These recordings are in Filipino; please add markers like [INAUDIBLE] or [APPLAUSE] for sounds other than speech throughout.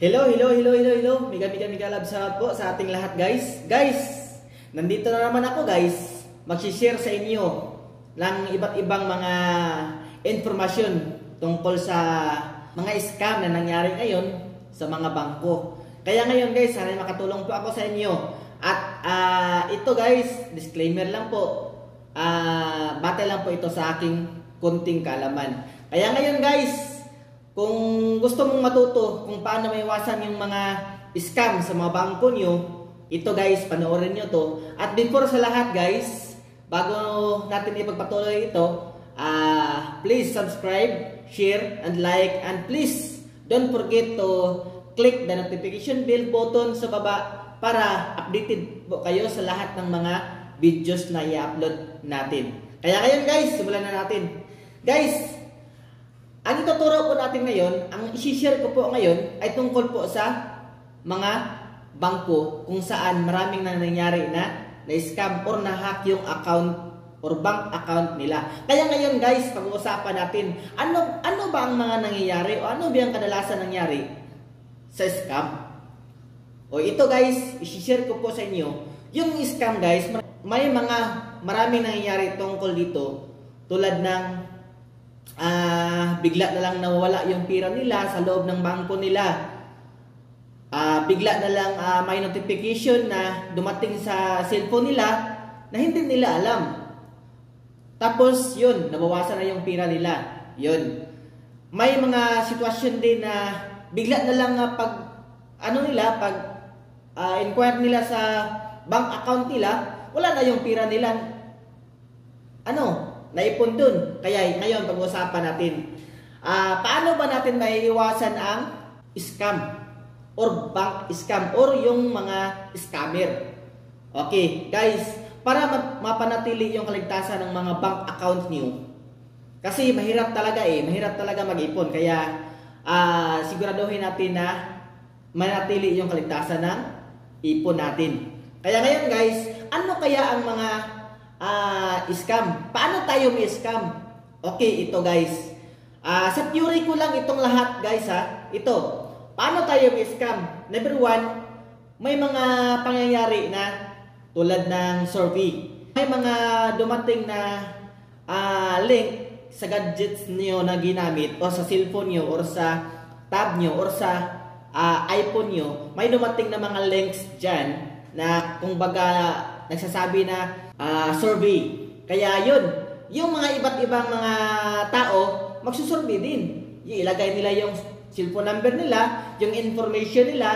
Hello, hello, hello, hello, hello. Miga, miga, miga love shoutout po sa ating lahat guys. Guys, nandito na naman ako guys. Mag-share sa inyo ng iba't ibang mga informasyon tungkol sa mga scam na nangyari ngayon sa mga bangko. Kaya ngayon guys, sana makatulong po ako sa inyo. At ah, ito guys, disclaimer lang po. Ah, batay lang po ito sa aking kunting kalaman. Kaya ngayon guys, kung gusto mong matuto kung paano maiwasan yung mga scam sa mga bangko nyo, ito guys, panoorin nyo to. At before sa lahat guys, bago natin ipagpatuloy ito, ah please subscribe, share, and like, and please don't forget to click the notification bell button sa baba para updated po kayo sa lahat ng mga videos na i-upload natin. Kaya ngayon guys, simulan na natin. Guys, ang ituturo po natin ngayon, ang isi-share ko po ngayon ay tungkol po sa mga bangko kung saan maraming na nangyari na na-scam or na-hack yung account or bank account nila. Kaya ngayon guys, pag-uusapan natin, ano ano ba ang mga nangyayari o ano ba ang kadalasan nangyari sa scam? O ito guys, isi-share ko po sa inyo, yung scam guys, may mga maraming nangyayari tungkol dito tulad ng ah bigla na lang nawawala yung pira nila sa loob ng bangko nila. Ah bigla na lang ah, may notification na dumating sa cellphone nila na hindi nila alam. Tapos yun, nabawasan na yung pira nila. Yun. May mga sitwasyon din na bigla na lang ah, pag ano nila, pag ah, inquire nila sa bank account nila, wala na yung pira nila. Ano? Naipon dun. Kaya ngayon pag-uusapan natin, ah paano ba natin maiiwasan ang scam or bank scam or yung mga scammer. Okay, guys, para mapanatili yung kaligtasan ng mga bank account niyo. Kasi mahirap talaga eh, mahirap talaga mag-ipon. Kaya ah siguraduhin natin na manatili yung kaligtasan ng ipon natin. Kaya ngayon guys, ano kaya ang mga ah scam. Paano tayo may scam? Okay, ito guys. Ah sa theory ko lang itong lahat guys ha. Ito. Paano tayo may scam? Number one, may mga pangyayari na tulad ng survey. May mga dumating na ah link sa gadgets niyo na ginamit o sa cellphone niyo or sa tab niyo or sa ah, iPhone niyo. May dumating na mga links diyan na kung baga nagsasabi na uh, survey. Kaya yun, yung mga iba't ibang mga tao, magsusurvey din. Ilagay nila yung cellphone number nila, yung information nila,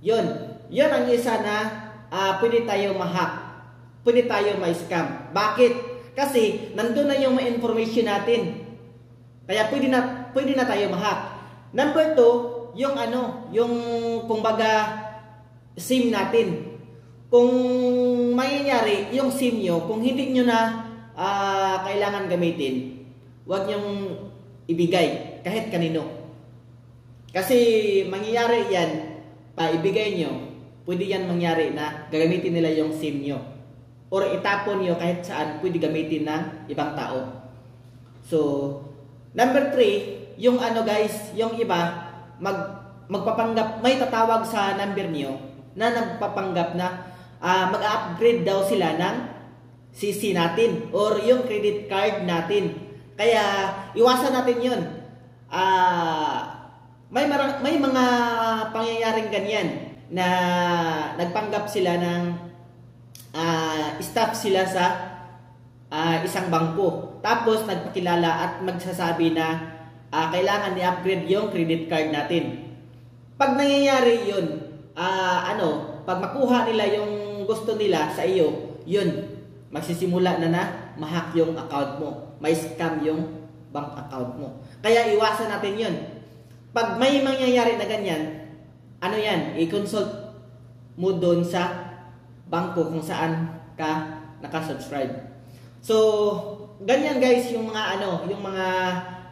yun. Yun ang isa na uh, pwede tayo ma-hack. Pwede tayo ma-scam. Bakit? Kasi nandun na yung information natin. Kaya pwede na, pwede na tayo ma-hack. Number two, yung ano, yung kumbaga SIM natin kung mangyayari yung SIM nyo, kung hindi nyo na uh, kailangan gamitin, huwag nyong ibigay kahit kanino. Kasi mangyayari yan, pa ibigay nyo, pwede yan mangyari na gagamitin nila yung SIM nyo. Or itapon nyo kahit saan, pwede gamitin ng ibang tao. So, number three, yung ano guys, yung iba, mag, magpapanggap, may tatawag sa number nyo na nagpapanggap na uh, mag-upgrade daw sila ng CC natin or yung credit card natin. Kaya iwasan natin 'yun. Uh, may marang, may mga pangyayaring ganyan na nagpanggap sila ng uh, staff sila sa uh, isang bangko. Tapos nagpakilala at magsasabi na uh, kailangan i-upgrade yung credit card natin. Pag nangyayari 'yun, uh, ano, pag makuha nila yung gusto nila sa iyo, yun, magsisimula na na mahak yung account mo. May scam yung bank account mo. Kaya iwasan natin yun. Pag may mangyayari na ganyan, ano yan, i-consult mo doon sa bangko kung saan ka nakasubscribe. So, ganyan guys yung mga ano, yung mga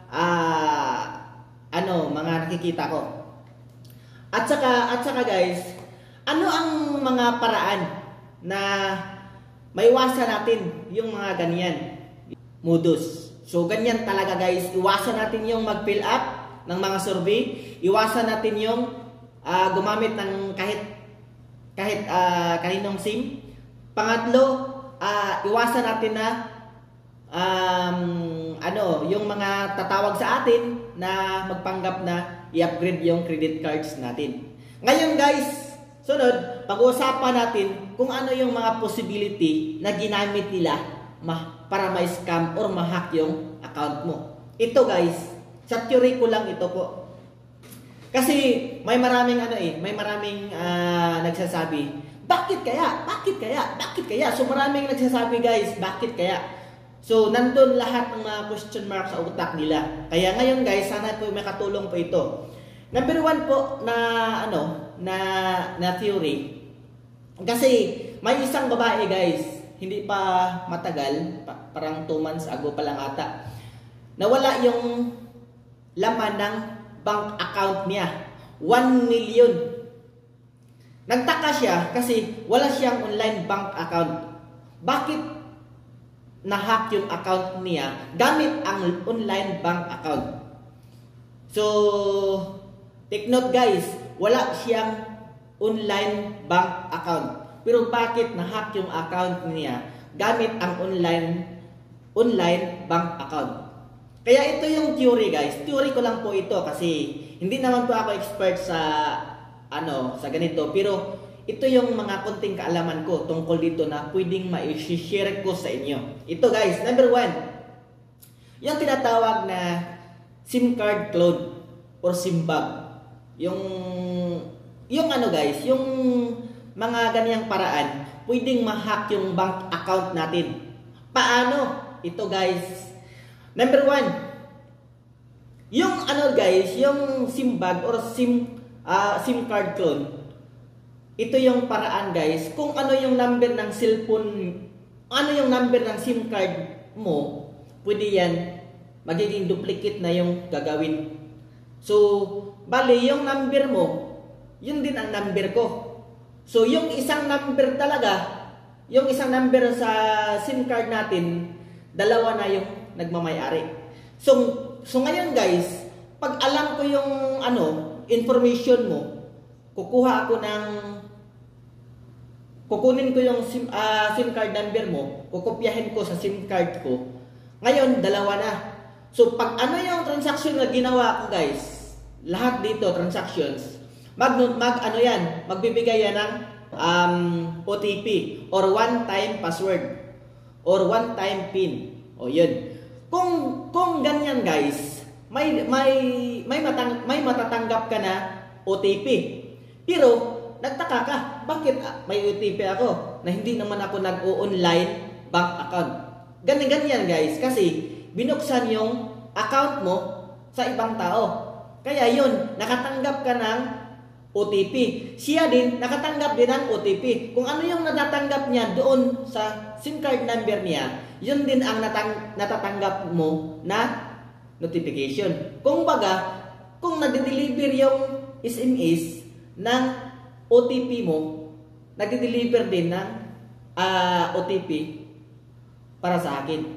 uh, ano, mga nakikita ko. At saka, at saka guys, ano ang mga paraan na maiwasan natin yung mga ganyan modus. So ganyan talaga guys, iwasan natin yung mag-fill up ng mga survey, iwasan natin yung ah, gumamit ng kahit kahit ah, kaninong SIM. Pangatlo, ah, iwasan natin na um, ano, yung mga tatawag sa atin na magpanggap na i-upgrade yung credit cards natin. Ngayon guys, sunod, pag-uusapan natin kung ano yung mga possibility na ginamit nila para ma-scam or ma-hack yung account mo. Ito guys, sa theory ko lang ito po. Kasi may maraming ano eh, may maraming ah, nagsasabi, bakit kaya? Bakit kaya? Bakit kaya? So maraming nagsasabi guys, bakit kaya? So nandun lahat ng mga question mark sa utak nila. Kaya ngayon guys, sana po may katulong po ito. Number one po na ano, na na theory. Kasi may isang babae guys, hindi pa matagal, pa- parang 2 months ago pa lang ata. Nawala yung laman ng bank account niya. 1 million. Nagtaka siya kasi wala siyang online bank account. Bakit na-hack yung account niya gamit ang online bank account? So, take note guys, wala siyang online bank account. Pero bakit na-hack yung account niya gamit ang online online bank account? Kaya ito yung theory guys. Theory ko lang po ito kasi hindi naman po ako expert sa ano, sa ganito. Pero ito yung mga konting kaalaman ko tungkol dito na pwedeng ma-share ko sa inyo. Ito guys, number one, yung tinatawag na SIM card clone or SIM bug. Yung, yung ano guys, yung mga ganyang paraan, pwedeng ma-hack yung bank account natin. Paano? Ito guys, Number one, yung ano guys, yung SIM bag or SIM, ah, SIM card clone, ito yung paraan guys, kung ano yung number ng cellphone, ano yung number ng SIM card mo, pwede yan, magiging duplicate na yung gagawin. So, bali, yung number mo, yun din ang number ko. So, yung isang number talaga, yung isang number sa SIM card natin, dalawa na yung nagmamayari. So, so ngayon guys, pag alam ko yung ano, information mo, kukuha ako ng kukunin ko yung SIM, ah, SIM card number mo, kukopyahin ko sa SIM card ko. Ngayon, dalawa na. So, pag ano yung transaction na ginawa ko guys, lahat dito, transactions, mag, mag ano yan, magbibigay yan ng um, OTP or one-time password or one-time PIN. O yun. Kung kung ganyan guys, may may may matang, may matatanggap ka na OTP. Pero nagtaka ka, bakit ah, may OTP ako na hindi naman ako nag-o-online bank account? Ganyan ganyan guys kasi binuksan yung account mo sa ibang tao. Kaya yun, nakatanggap ka ng OTP. Siya din, nakatanggap din ng OTP. Kung ano yung natatanggap niya doon sa SIM card number niya, yun din ang natang, natatanggap mo na notification. Kung baga, kung nade-deliver yung SMS ng OTP mo, nade-deliver din ng ah, OTP para sa akin.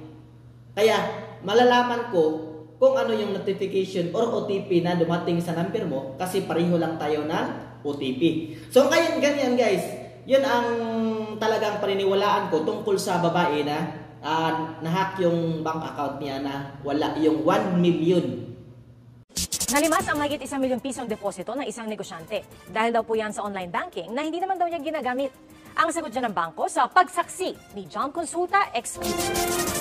Kaya, malalaman ko kung ano yung notification or OTP na dumating sa number mo kasi pareho lang tayo ng OTP. So, ngayon ganyan guys, yun ang talagang paniniwalaan ko tungkol sa babae na uh, nahack yung bank account niya na wala yung 1 million. Nalimas ang mahigit isang milyong pisong deposito ng isang negosyante. Dahil daw po yan sa online banking na hindi naman daw niya ginagamit. Ang sagot dyan ng bangko sa pagsaksi ni John Consulta Exclusive.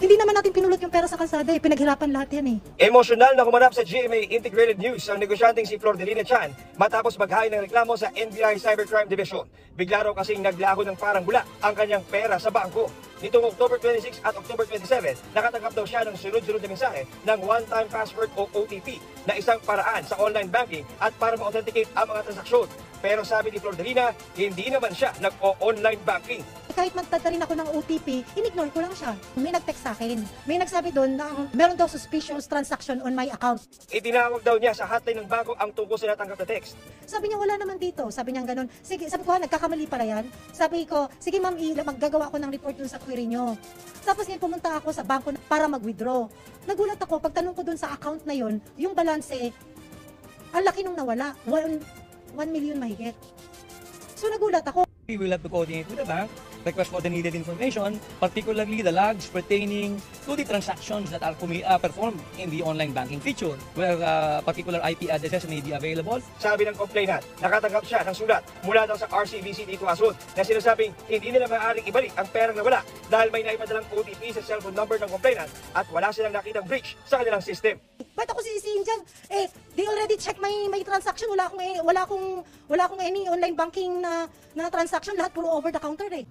Hindi naman natin pinulot yung pera sa kalsada eh. Pinaghirapan lahat yan eh. Emosyonal na kumanap sa GMA Integrated News ang negosyanteng si Flor Delina Chan matapos maghain ng reklamo sa NBI Cybercrime Division. Bigla raw kasing naglaho ng parang bula ang kanyang pera sa bangko. Nitong October 26 at October 27, nakatanggap daw siya ng sunod-sunod na mensahe ng one-time password o OTP na isang paraan sa online banking at para ma-authenticate ang mga transaksyon. Pero sabi ni Flor Delina, hindi naman siya nag-online banking. Kahit magtata rin ako ng OTP, in-ignore ko lang siya. May nag-text sa akin. May nagsabi doon na meron daw suspicious transaction on my account. Itinawag daw niya sa hotline ng bangko ang tungkol sa natanggap na text. Sabi niya wala naman dito. Sabi niya ganun. Sige, sabi ko ha, nagkakamali pala yan. Sabi ko, sige ma'am, i- maggagawa ako ng report dun sa query niyo. Tapos ngayon pumunta ako sa bangko para mag-withdraw. Nagulat ako, pagtanong ko dun sa account na yon, yung balance eh, Ang laki nung nawala. 1 million mahigit. So nagulat ako. we will have to coordinate with the bank, request for the needed information, particularly the logs pertaining to the transactions that are uh, performed in the online banking feature, where uh, particular IP addresses may be available. Sabi ng complainant, nakatanggap siya ng sulat mula daw sa RCBC dito Asun na sinasabing hindi nila maaaring ibalik ang perang nawala dahil may naipadalang OTP sa cellphone number ng complainant at wala silang nakitang breach sa kanilang system. Ba't ako sisisihin dyan? Eh, they already check my my transaction. Wala akong, eh, wala akong, wala akong any online banking na, na transaction. Lahat puro over the counter eh.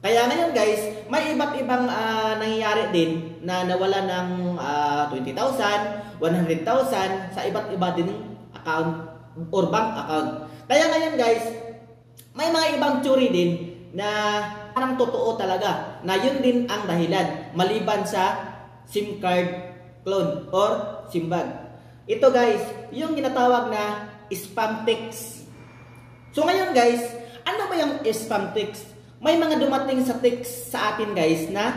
Kaya ngayon guys, may iba't ibang ah, nangyayari din na nawala ng ah, 20,000, 100,000 sa iba't iba din account or bank account. Kaya ngayon guys, may mga ibang theory din na parang totoo talaga na yun din ang dahilan maliban sa SIM card clone or SIM bag. Ito guys, yung ginatawag na spam text. So ngayon guys, ano ba yung spam text? May mga dumating sa text sa atin guys na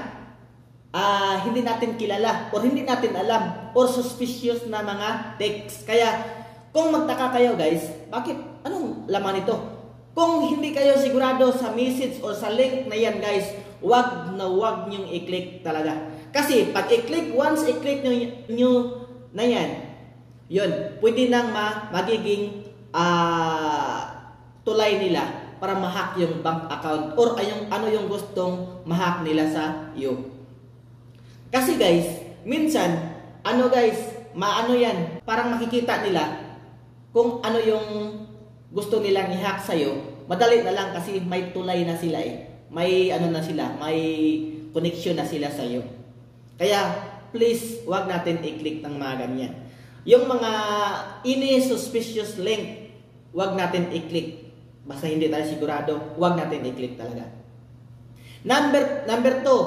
ah, hindi natin kilala or hindi natin alam or suspicious na mga text. Kaya kung magtaka kayo guys, bakit? Anong laman ito? Kung hindi kayo sigurado sa message or sa link na yan guys, wag na wag niyong i-click talaga. Kasi pag i-click, once i-click nyo, nyo na yan, yun, pwede nang ma magiging ah, tulay nila para ma-hack yung bank account or ay yung, ano yung gustong ma-hack nila sa iyo. Kasi guys, minsan, ano guys, maano yan, parang makikita nila kung ano yung gusto nilang i-hack sa'yo, madali na lang kasi may tulay na sila eh. May ano na sila, may connection na sila sa'yo. Kaya, please, wag natin i-click ng mga ganyan. Yung mga ini suspicious link, wag natin i-click. Basta hindi tayo sigurado, wag natin i-click talaga. Number number two,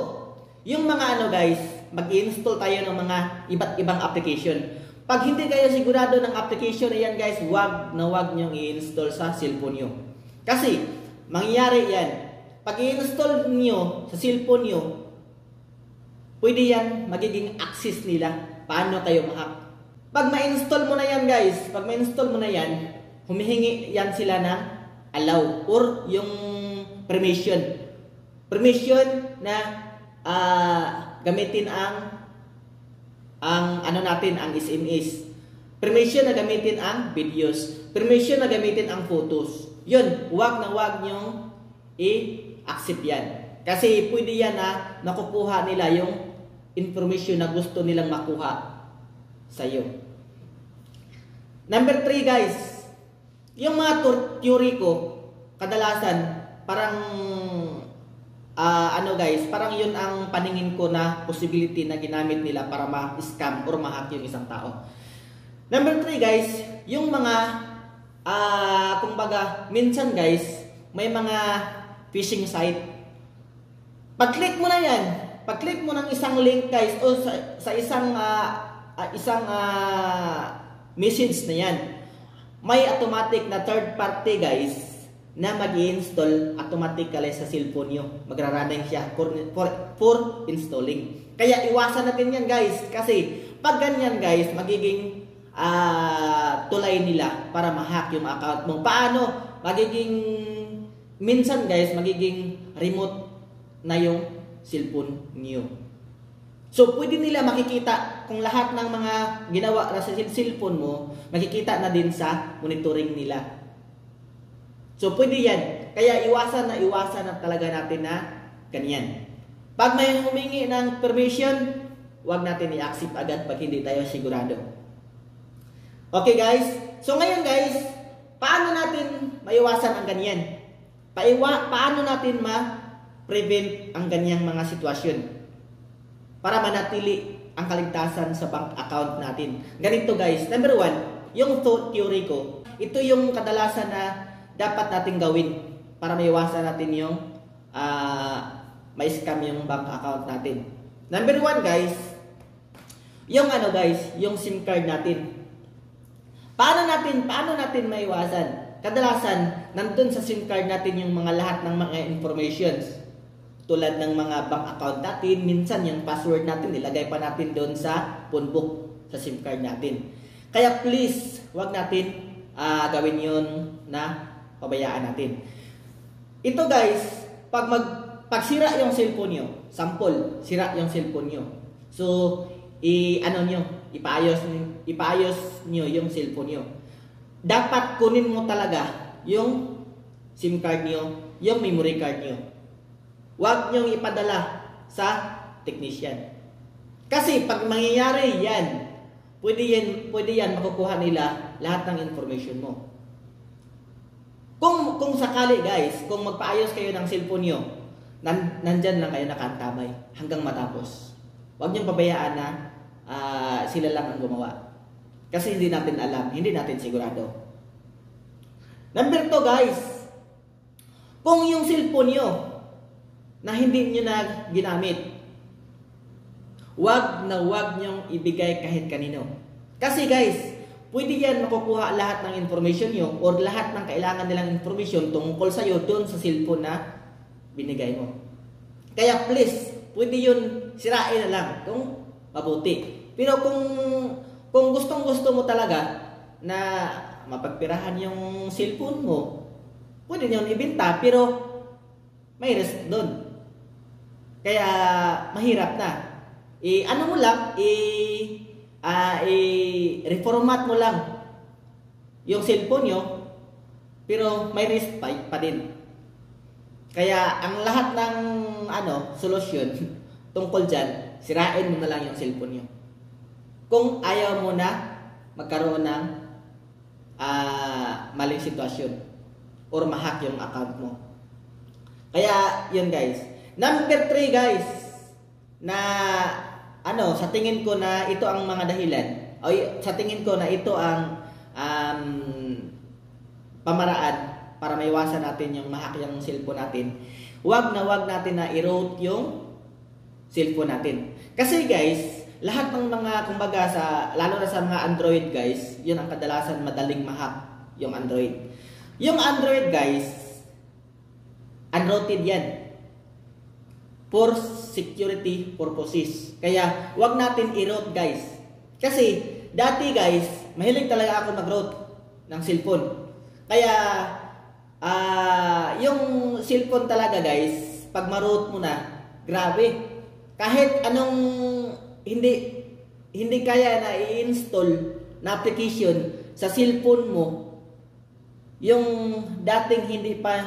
yung mga ano guys, mag-install tayo ng mga iba't ibang application. Pag hindi kayo sigurado ng application na yan guys, wag na wag nyo i-install sa cellphone nyo. Kasi, mangyayari yan. Pag i-install nyo sa cellphone nyo, pwede yan magiging access nila. Paano kayo ma-hack? Pag ma-install mo na yan guys, pag ma-install mo na yan, humihingi yan sila ng allow or yung permission. Permission na ah, gamitin ang ang ano natin ang SMS. Permission na gamitin ang videos. Permission na gamitin ang photos. Yun, wag na wag nyong i-accept yan. Kasi pwede yan na nakukuha nila yung information na gusto nilang makuha sa iyo. Number three guys, yung mga theory ko, kadalasan, parang, ah, ano guys, parang yun ang paningin ko na possibility na ginamit nila para ma-scam or ma-hack yung isang tao. Number three guys, yung mga, ah, kumbaga, minsan guys, may mga phishing site. Pag-click mo na yan, pag-click mo ng isang link guys, o sa, sa isang, ah, ah, isang, ah, message na yan, may automatic na third party guys na mag install automatically sa cellphone nyo. Magra-running siya for, for, for installing. Kaya iwasan natin yan guys kasi pag ganyan guys, magiging ah, tulay nila para ma-hack yung account mo. Paano? Magiging minsan guys, magiging remote na yung cellphone niyo. So, pwede nila makikita kung lahat ng mga ginawa na sa cellphone mo, makikita na din sa monitoring nila. So, pwede yan. Kaya iwasan na iwasan na talaga natin na ganyan. Pag may humingi ng permission, wag natin i-accept agad pag hindi tayo sigurado. Okay guys? So ngayon guys, paano natin maiwasan ang ganyan? Paiwa, paano natin ma-prevent ang ganyang mga sitwasyon? Para manatili ang kaligtasan sa bank account natin. Ganito guys, number one, yung thought theory ko, ito yung kadalasan na dapat natin gawin para maiwasan natin yung uh, may scam yung bank account natin. Number one guys, yung ano guys, yung SIM card natin. Paano natin, paano natin maiwasan? Kadalasan, nandun sa SIM card natin yung mga lahat ng mga informations tulad ng mga bank account natin, minsan yung password natin nilagay pa natin doon sa phone book sa SIM card natin. Kaya please, wag natin ah, gawin yun na pabayaan natin. Ito guys, pag mag pag sira yung cellphone nyo, sample, sira yung cellphone nyo. So, i ano nyo, ipaayos ipaayos nyo yung cellphone nyo. Dapat kunin mo talaga yung SIM card nyo, yung memory card nyo. Huwag nyong ipadala sa technician. Kasi pag mangyayari yan, pwede yan, pwede yan makukuha nila lahat ng information mo. Kung kung sakali guys, kung magpaayos kayo ng cellphone nyo, nan, nandyan lang kayo nakantamay hanggang matapos. Huwag niyong pabayaan na ah, sila lang ang gumawa. Kasi hindi natin alam, hindi natin sigurado. Number two guys, kung yung cellphone nyo na hindi nyo na ginamit, wag na wag nyong ibigay kahit kanino. Kasi guys, pwede yan makukuha lahat ng information nyo or lahat ng kailangan nilang information tungkol sa'yo doon sa cellphone na binigay mo. Kaya please, pwede yun sirain na lang kung mabuti. Pero kung kung gustong gusto mo talaga na mapagpirahan yung cellphone mo, pwede nyo ibenta pero may risk doon. Kaya mahirap na. I ano mo lang, i ah, i-reformat mo lang yung cellphone nyo, pero may risk pa, pa din. Kaya ang lahat ng ano, solusyon [LAUGHS] tungkol dyan, sirain mo na lang yung cellphone nyo. Kung ayaw mo na magkaroon ng ah, maling sitwasyon or mahack yung account mo. Kaya, yun guys. Number 3 guys, na ano, sa tingin ko na ito ang mga dahilan, o sa tingin ko na ito ang um, pamaraan para maiwasan natin yung mahack yung cellphone natin. Huwag na huwag natin na i-route yung cellphone natin. Kasi guys, lahat ng mga kumbaga sa lalo na sa mga Android guys, 'yun ang kadalasan madaling mahack yung Android. Yung Android guys, unrooted 'yan for security purposes. Kaya wag natin i-route guys. Kasi dati guys, mahilig talaga ako mag-route ng cellphone. Kaya ah yung cellphone talaga guys, pag ma-route mo na, grabe. Kahit anong hindi hindi kaya na i-install na application sa cellphone mo, yung dating hindi pa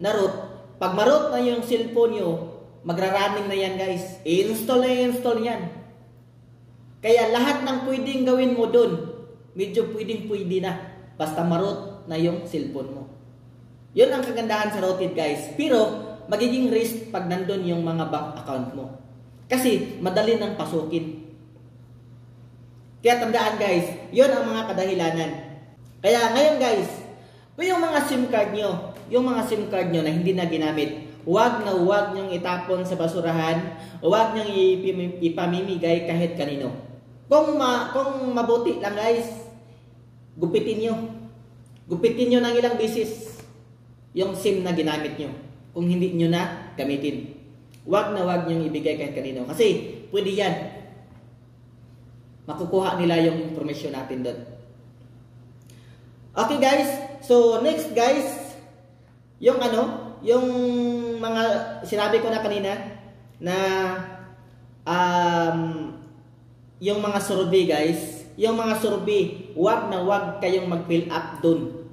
na-route, pag ma-route na yung cellphone nyo, magra-running na yan guys. I-install na i-install yan. Kaya lahat ng pwedeng gawin mo dun, medyo pwedeng pwede na. Basta ma-route na yung cellphone mo. Yun ang kagandahan sa routed guys. Pero, magiging risk pag nandun yung mga bank account mo. Kasi, madali nang pasukin. Kaya tandaan guys, yun ang mga kadahilanan. Kaya ngayon guys, yung mga SIM card nyo, yung mga SIM card nyo na hindi na ginamit, huwag na huwag nyong itapon sa basurahan, huwag ipim- ipamimigay kahit kanino. Kung, ma, kung mabuti lang guys, gupitin nyo. Gupitin nyo ng ilang beses yung SIM na ginamit nyo. Kung hindi nyo na gamitin. Huwag na huwag nyong ibigay kahit kanino. Kasi pwede yan. Makukuha nila yung information natin doon. Okay guys, so next guys, yung ano, yung mga sinabi ko na kanina na um, yung mga survey guys, yung mga survey, wag na wag kayong mag-fill up dun.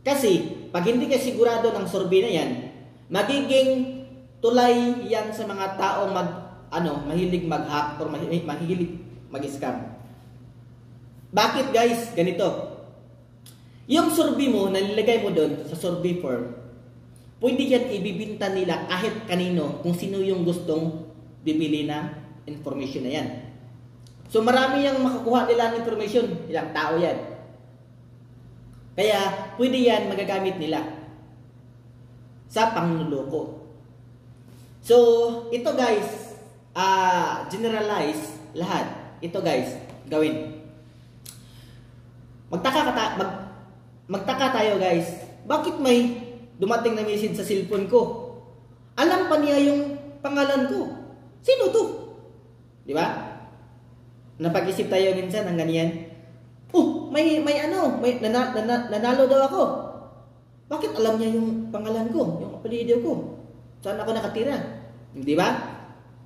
Kasi, pag hindi ka sigurado ng survey na yan, magiging tulay yan sa mga tao mag, ano, mahilig mag-hack or mahilig, mahilig mag-scam. Bakit guys? Ganito. Yung survey mo, nalilagay mo doon sa survey form, pwede yan ibibinta nila kahit kanino kung sino yung gustong bibili na information na yan. So marami yung makakuha nila ng information, ilang tao yan. Kaya pwede yan magagamit nila sa pangluloko. So ito guys, ah generalize lahat. Ito guys, gawin. Magtaka ka ta- mag magtaka tayo guys. Bakit may dumating na message sa cellphone ko? Alam pa niya yung pangalan ko. Sino to? Di ba? napag-isip tayo minsan ng ganyan. Oh, may may ano, may nana, nana- nanalo daw ako. Bakit alam niya yung pangalan ko, yung apelyido ko? Saan ako nakatira? Di ba?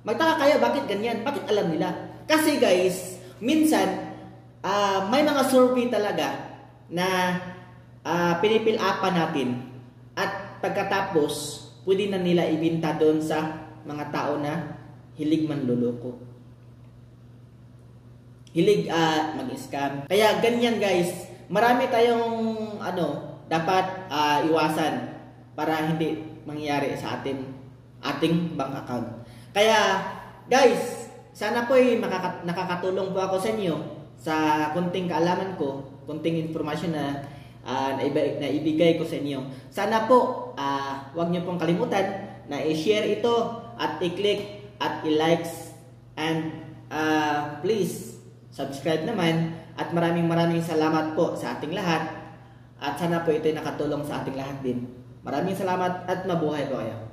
Magtaka kayo, bakit ganyan? Bakit alam nila? Kasi guys, minsan, ah, may mga survey talaga na uh, pinipil-upan natin at pagkatapos, pwede na nila ibinta doon sa mga tao na hilig manluloko. Hilig ah, mag-scam. Kaya ganyan guys, marami tayong ano, dapat ah, iwasan para hindi mangyari sa atin ating bank account. Kaya guys, sana po ay makaka- nakakatulong po ako sa inyo sa kunting kaalaman ko, kunting informasyon na ah, naiba- na ibigay ko sa inyo. Sana po, ah, huwag niyo pong kalimutan na i-share ito at i-click at i-likes and ah, please subscribe naman at maraming maraming salamat po sa ating lahat at sana po ito ay nakatulong sa ating lahat din. Maraming salamat at mabuhay po kayo.